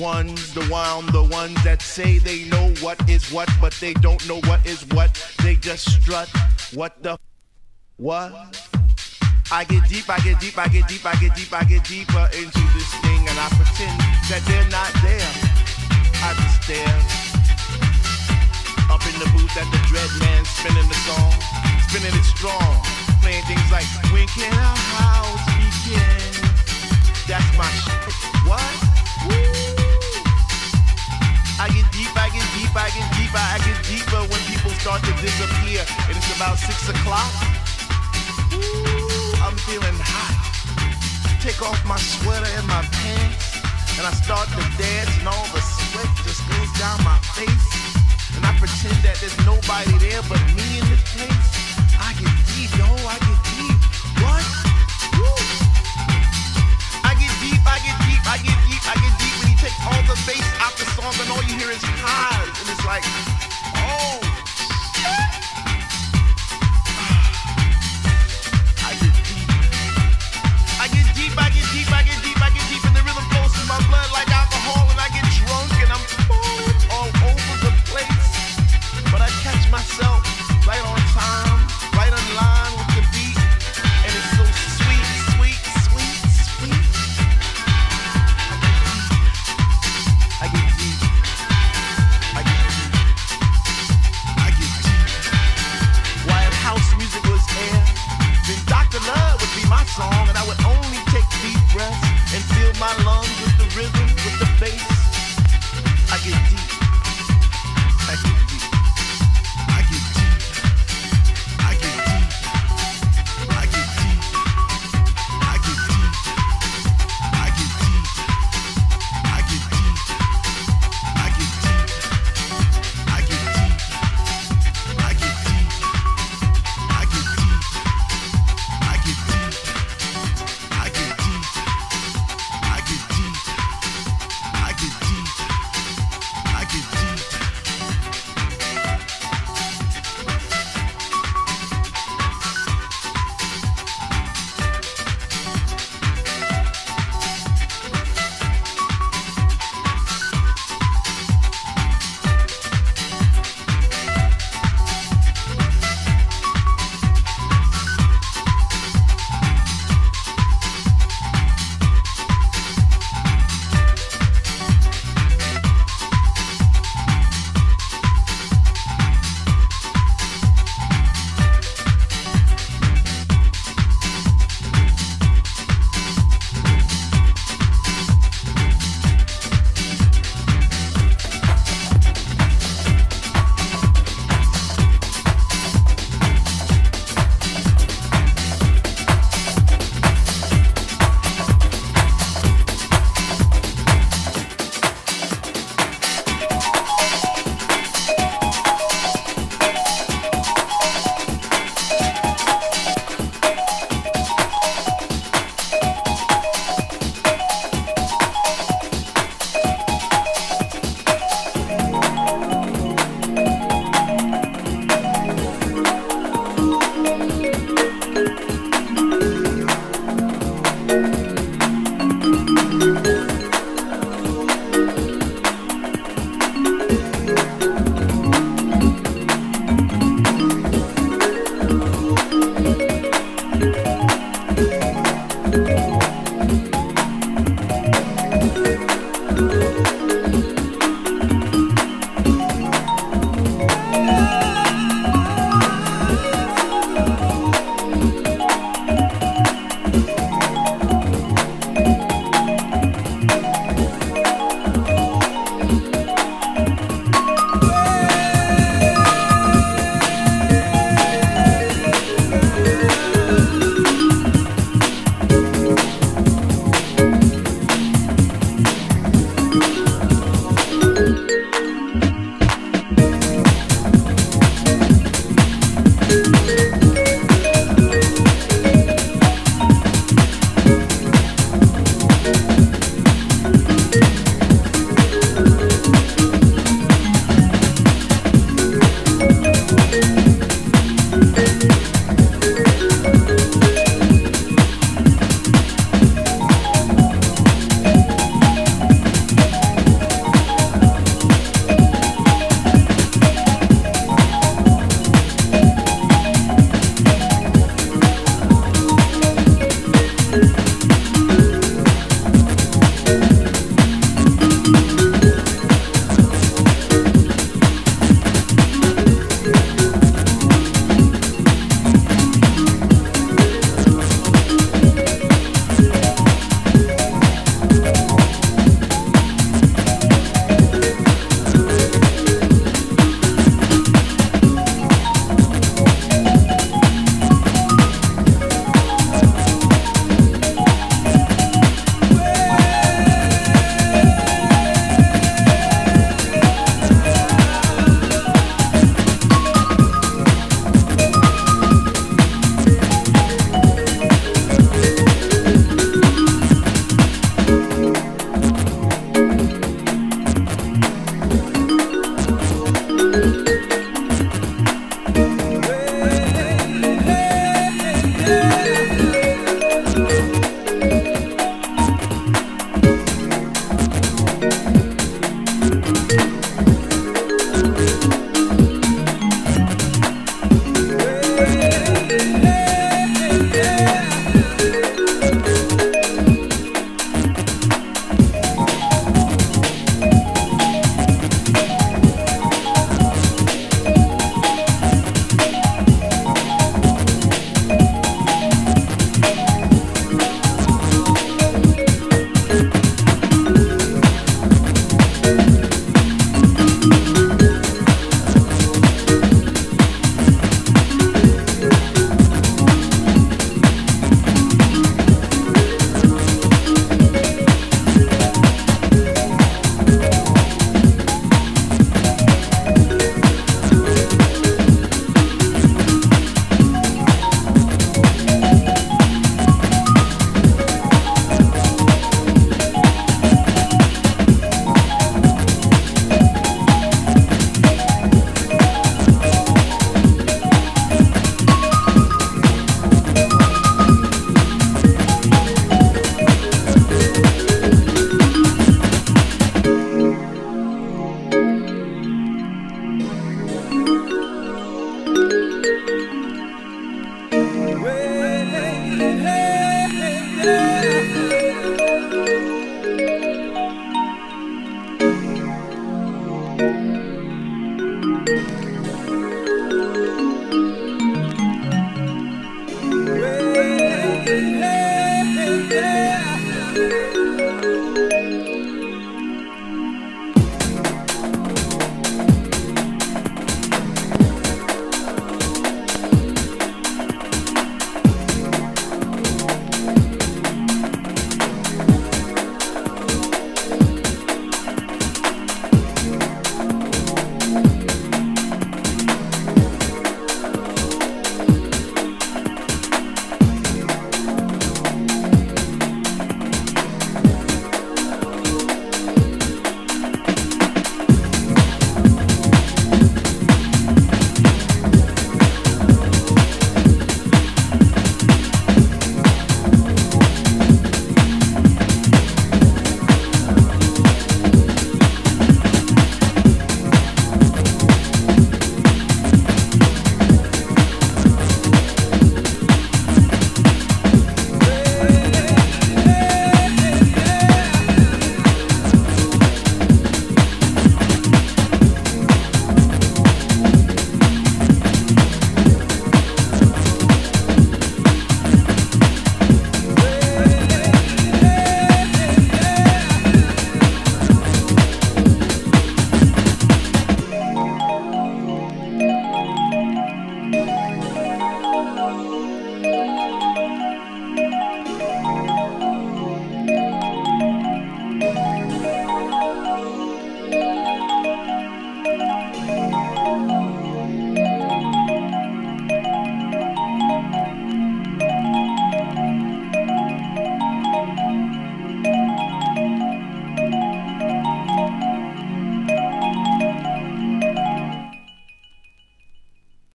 ones, the one, the ones that say they know what is what, but they don't know what is what. They just strut. What the? What? I get deep, I get deep, I get deep, I get deep, I get deeper into this thing, and I pretend that they're not there. I just stare. Up in the booth at the dread man spinning the song, spinning it strong, playing things like When can our house begin? That's my shit. What? I get deep, I get deep, I get deeper, I get deeper when people start to disappear, and it's about six o'clock. I'm feeling hot. Take off my sweater and my pants, and I start to dance, and all the sweat just goes down my face. And I pretend that there's nobody there but me in this place. I get deep, yo, I get deep. What? Woo. I get deep, I get deep, I get deep, all the bass out the song, and all you hear is highs, and it's like,